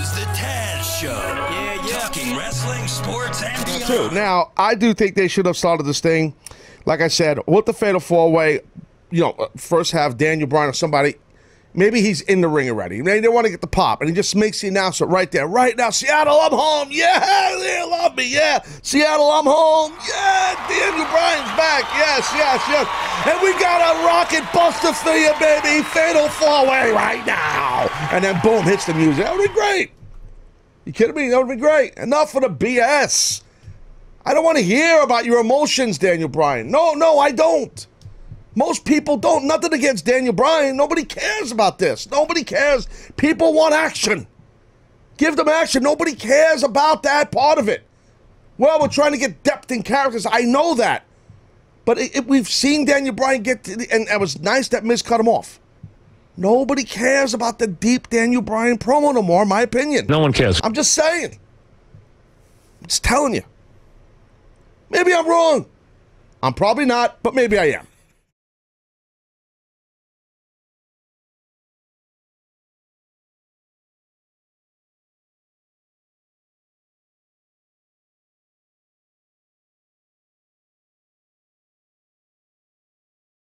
is the Taz Show. Yeah, yeah. Talking wrestling, sports, and beyond. too. Now, I do think they should have started this thing, like I said, with the fatal four way. You know, uh, first have Daniel Bryan or somebody. Maybe he's in the ring already. Maybe they want to get the pop, and he just makes the announcement right there, right now. Seattle, I'm home. Yeah, they love Yeah, Seattle, I'm home. Yeah, Daniel Bryan's back. Yes, yes, yes. And we got a rocket buster for you, baby. Fatal four way right now. And then boom, hits the music. That would be great. You kidding me? That would be great. Enough of the BS. I don't want to hear about your emotions, Daniel Bryan. No, no, I don't. Most people don't. Nothing against Daniel Bryan. Nobody cares about this. Nobody cares. People want action. Give them action. Nobody cares about that part of it. Well, we're trying to get depth in characters. I know that. But it, it- we've seen Daniel Bryan get, to the, and it was nice that Miz cut him off. Nobody cares about the deep Daniel Bryan promo no more, in my opinion. No one cares. I'm just saying. I'm just telling you. Maybe I'm wrong. I'm probably not, but maybe I am.